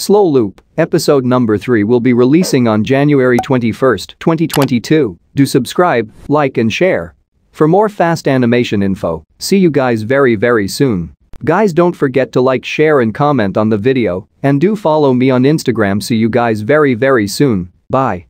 Slow Loop, episode number 3 will be releasing on January 21, 2022. Do subscribe, like and share. For more fast animation info, see you guys very very soon. Guys don't forget to like share and comment on the video and do follow me on Instagram see you guys very very soon. Bye.